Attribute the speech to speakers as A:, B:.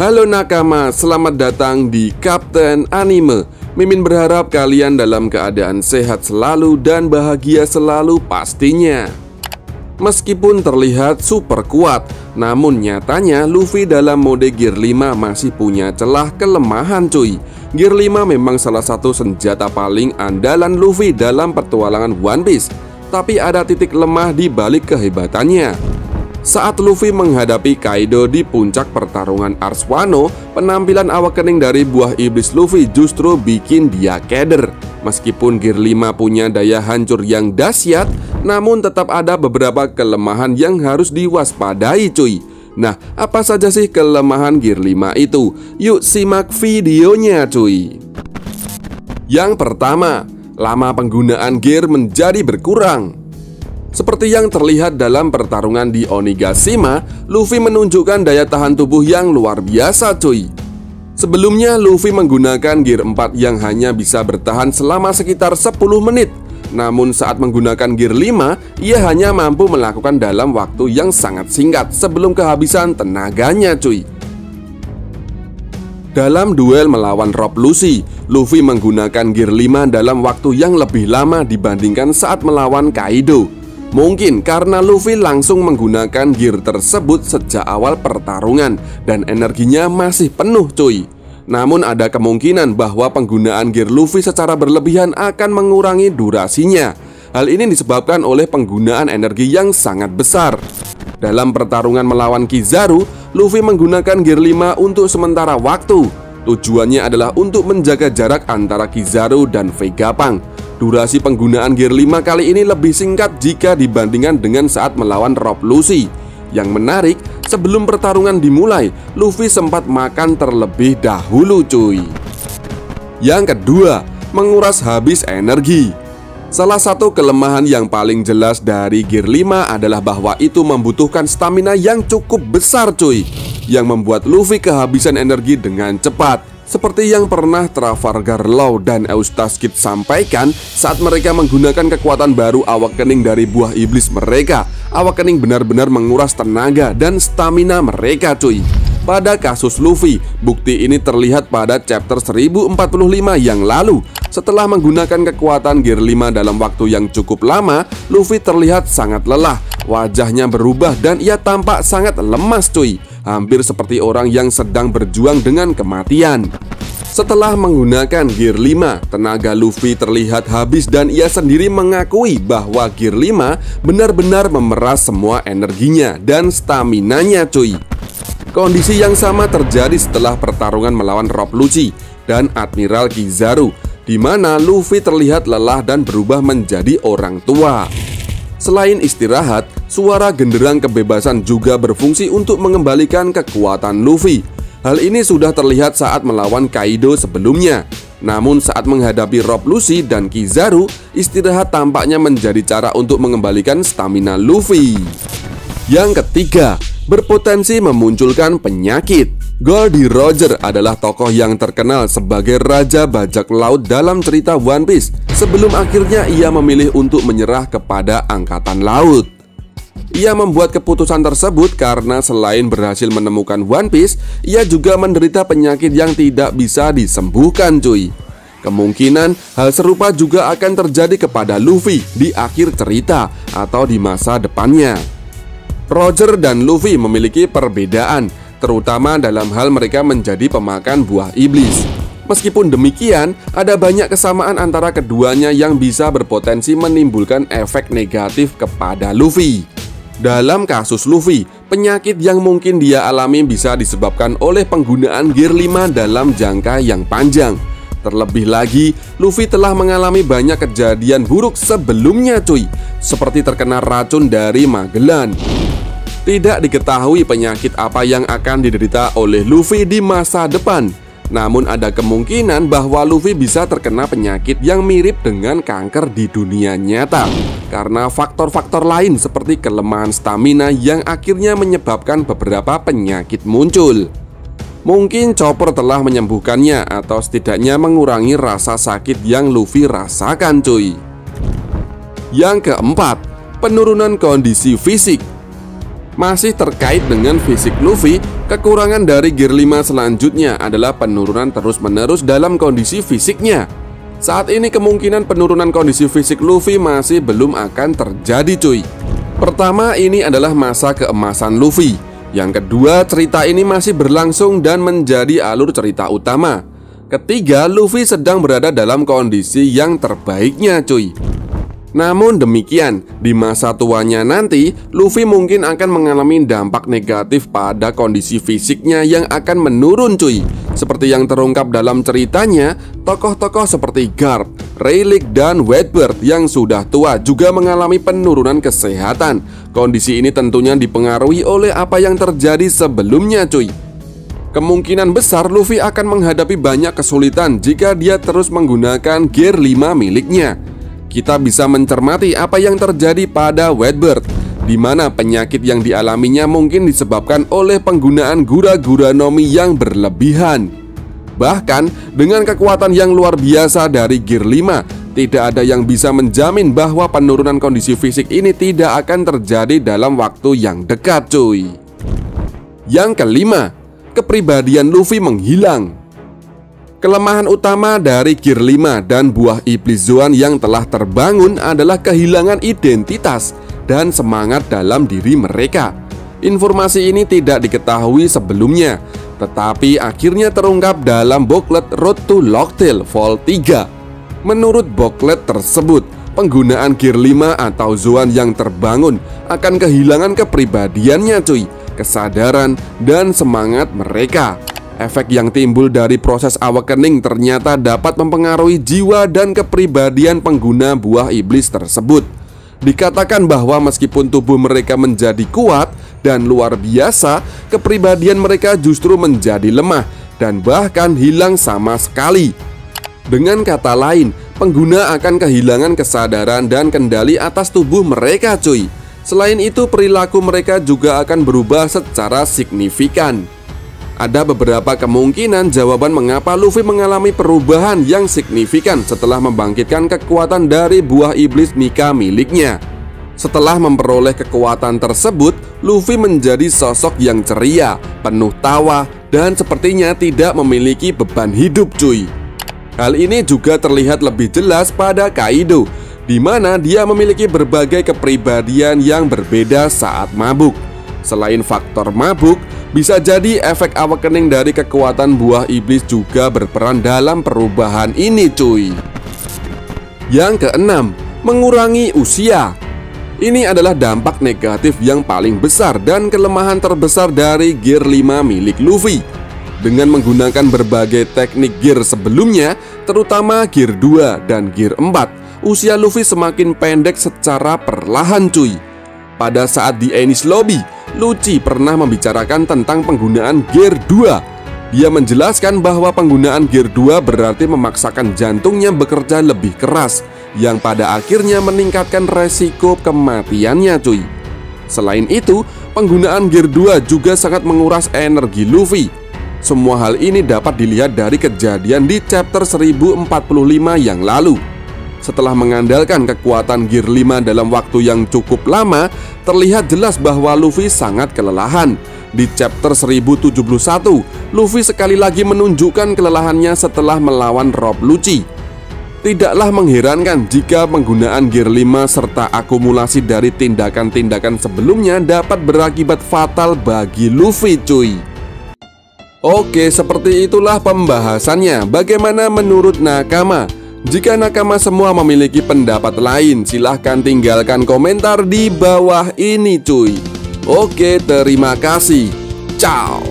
A: Halo nakama, selamat datang di Kapten Anime. Mimin berharap kalian dalam keadaan sehat selalu dan bahagia selalu pastinya. Meskipun terlihat super kuat, namun nyatanya Luffy dalam mode Gear 5 masih punya celah kelemahan cuy. Gear 5 memang salah satu senjata paling andalan Luffy dalam petualangan One Piece, tapi ada titik lemah di balik kehebatannya. Saat Luffy menghadapi Kaido di puncak pertarungan Ars Wano, penampilan awakening dari buah iblis Luffy justru bikin dia keder. Meskipun Gear 5 punya daya hancur yang dahsyat, namun tetap ada beberapa kelemahan yang harus diwaspadai cuy. Nah, apa saja sih kelemahan Gear 5 itu? Yuk simak videonya cuy. Yang pertama, lama penggunaan gear menjadi berkurang. Seperti yang terlihat dalam pertarungan di Onigashima, Luffy menunjukkan daya tahan tubuh yang luar biasa cuy. Sebelumnya Luffy menggunakan gear 4 yang hanya bisa bertahan selama sekitar 10 menit Namun saat menggunakan gear 5, ia hanya mampu melakukan dalam waktu yang sangat singkat sebelum kehabisan tenaganya cuy dalam duel melawan Rob Lucy, Luffy menggunakan gear 5 dalam waktu yang lebih lama dibandingkan saat melawan Kaido. Mungkin karena Luffy langsung menggunakan gear tersebut sejak awal pertarungan dan energinya masih penuh cuy. Namun ada kemungkinan bahwa penggunaan gear Luffy secara berlebihan akan mengurangi durasinya. Hal ini disebabkan oleh penggunaan energi yang sangat besar. Dalam pertarungan melawan Kizaru, Luffy menggunakan gear 5 untuk sementara waktu. Tujuannya adalah untuk menjaga jarak antara Kizaru dan Vegapunk Durasi penggunaan Gear 5 kali ini lebih singkat jika dibandingkan dengan saat melawan Rob Lucy. Yang menarik, sebelum pertarungan dimulai, Luffy sempat makan terlebih dahulu cuy. Yang kedua, menguras habis energi. Salah satu kelemahan yang paling jelas dari Gear 5 adalah bahwa itu membutuhkan stamina yang cukup besar cuy Yang membuat Luffy kehabisan energi dengan cepat seperti yang pernah Trafalgar Law dan Eustace sampaikan saat mereka menggunakan kekuatan baru awak kening dari buah iblis mereka Awak kening benar-benar menguras tenaga dan stamina mereka cuy. Pada kasus Luffy, bukti ini terlihat pada chapter 1045 yang lalu. Setelah menggunakan kekuatan Gear 5 dalam waktu yang cukup lama Luffy terlihat sangat lelah Wajahnya berubah dan ia tampak sangat lemas cuy hampir seperti orang yang sedang berjuang dengan kematian. Setelah menggunakan Gear 5, tenaga Luffy terlihat habis dan ia sendiri mengakui bahwa Gear 5 benar-benar memeras semua energinya dan staminanya cuy. Kondisi yang sama terjadi setelah pertarungan melawan Rob Lucci dan Admiral Kizaru di mana Luffy terlihat lelah dan berubah menjadi orang tua. Selain istirahat, suara genderang kebebasan juga berfungsi untuk mengembalikan kekuatan Luffy. Hal ini sudah terlihat saat melawan Kaido sebelumnya. Namun saat menghadapi Rob Lucy dan Kizaru, istirahat tampaknya menjadi cara untuk mengembalikan stamina Luffy. Yang ketiga, berpotensi memunculkan penyakit. Goldie Roger adalah tokoh yang terkenal sebagai raja bajak laut dalam cerita One Piece sebelum akhirnya ia memilih untuk menyerah kepada angkatan laut. Ia membuat keputusan tersebut karena selain berhasil menemukan One Piece, ia juga menderita penyakit yang tidak bisa disembuhkan cuy. Kemungkinan hal serupa juga akan terjadi kepada Luffy di akhir cerita atau di masa depannya. Roger dan Luffy memiliki perbedaan terutama dalam hal mereka menjadi pemakan buah iblis. Meskipun demikian, ada banyak kesamaan antara keduanya yang bisa berpotensi menimbulkan efek negatif kepada Luffy. Dalam kasus Luffy, penyakit yang mungkin dia alami bisa disebabkan oleh penggunaan Gear 5 dalam jangka yang panjang. Terlebih lagi, Luffy telah mengalami banyak kejadian buruk sebelumnya cuy Seperti terkena racun dari Magellan tidak diketahui penyakit apa yang akan diderita oleh Luffy di masa depan. Namun ada kemungkinan bahwa Luffy bisa terkena penyakit yang mirip dengan kanker di dunia nyata. Karena faktor-faktor lain seperti kelemahan stamina yang akhirnya menyebabkan beberapa penyakit muncul. Mungkin Chopper telah menyembuhkannya atau setidaknya mengurangi rasa sakit yang Luffy rasakan cuy. Yang keempat, penurunan kondisi fisik Masih terkait dengan fisik Luffy, kekurangan dari Gear 5 selanjutnya adalah penurunan terus-menerus dalam kondisi fisiknya. Saat ini kemungkinan penurunan kondisi fisik Luffy masih belum akan terjadi cuy. Pertama ini adalah masa keemasan Luffy. Yang kedua, cerita ini masih berlangsung dan menjadi alur cerita utama. Ketiga, Luffy sedang berada dalam kondisi yang terbaiknya cuy. Namun demikian, di masa tuanya nanti, Luffy mungkin akan mengalami dampak negatif pada kondisi fisiknya yang akan menurun cuy. Seperti yang terungkap dalam ceritanya, tokoh-tokoh seperti Garp, Rayleigh, dan Whitebird yang sudah tua juga mengalami penurunan kesehatan. Kondisi ini tentunya dipengaruhi oleh apa yang terjadi sebelumnya cuy. Kemungkinan besar Luffy akan menghadapi banyak kesulitan jika dia terus menggunakan Gear 5 miliknya kita bisa mencermati apa yang terjadi pada Whitebird di mana penyakit yang dialaminya mungkin disebabkan oleh penggunaan gura-gura nomi yang berlebihan. Bahkan dengan kekuatan yang luar biasa dari Gear 5, tidak ada yang bisa menjamin bahwa penurunan kondisi fisik ini tidak akan terjadi dalam waktu yang dekat cuy. Yang kelima, kepribadian Luffy menghilang. Kelemahan utama dari Gear 5 dan buah iblis Zoan yang telah terbangun adalah kehilangan identitas dan semangat dalam diri mereka. Informasi ini tidak diketahui sebelumnya, tetapi akhirnya terungkap dalam booklet Road to Locktail Vol 3. Menurut booklet tersebut, penggunaan Gear 5 atau Zoan yang terbangun akan kehilangan kepribadiannya cuy, kesadaran dan semangat mereka. Efek yang timbul dari proses awakening ternyata dapat mempengaruhi jiwa dan kepribadian pengguna buah iblis tersebut. Dikatakan bahwa meskipun tubuh mereka menjadi kuat dan luar biasa, kepribadian mereka justru menjadi lemah dan bahkan hilang sama sekali. Dengan kata lain, pengguna akan kehilangan kesadaran dan kendali atas tubuh mereka, cuy. Selain itu, perilaku mereka juga akan berubah secara signifikan. Ada beberapa kemungkinan jawaban mengapa Luffy mengalami perubahan yang signifikan setelah membangkitkan kekuatan dari buah iblis Nika miliknya. Setelah memperoleh kekuatan tersebut, Luffy menjadi sosok yang ceria, penuh tawa, dan sepertinya tidak memiliki beban hidup cuy. Hal ini juga terlihat lebih jelas pada Kaido, di mana dia memiliki berbagai kepribadian yang berbeda saat mabuk. Selain faktor mabuk, bisa jadi efek awakening dari kekuatan buah iblis juga berperan dalam perubahan ini cuy. Yang keenam, mengurangi usia. Ini adalah dampak negatif yang paling besar dan kelemahan terbesar dari Gear 5 milik Luffy. Dengan menggunakan berbagai teknik gear sebelumnya, terutama Gear 2 dan Gear 4 Usia Luffy semakin pendek secara perlahan cuy Pada saat di Enies Lobby Luci pernah membicarakan tentang penggunaan Gear 2 Dia menjelaskan bahwa penggunaan Gear 2 berarti memaksakan jantungnya bekerja lebih keras Yang pada akhirnya meningkatkan resiko kematiannya cuy. Selain itu, penggunaan Gear 2 juga sangat menguras energi Luffy. Semua hal ini dapat dilihat dari kejadian di chapter 1045 yang lalu setelah mengandalkan kekuatan Gear 5 dalam waktu yang cukup lama, terlihat jelas bahwa Luffy sangat kelelahan. Di chapter 1071, Luffy sekali lagi menunjukkan kelelahannya setelah melawan Rob Lucci. Tidaklah mengherankan jika penggunaan Gear 5 serta akumulasi dari tindakan-tindakan sebelumnya dapat berakibat fatal bagi Luffy cuy. Oke, seperti itulah pembahasannya. Bagaimana menurut Nakama? Jika nakama semua memiliki pendapat lain, silahkan tinggalkan komentar di bawah ini cuy. Oke, terima kasih. Ciao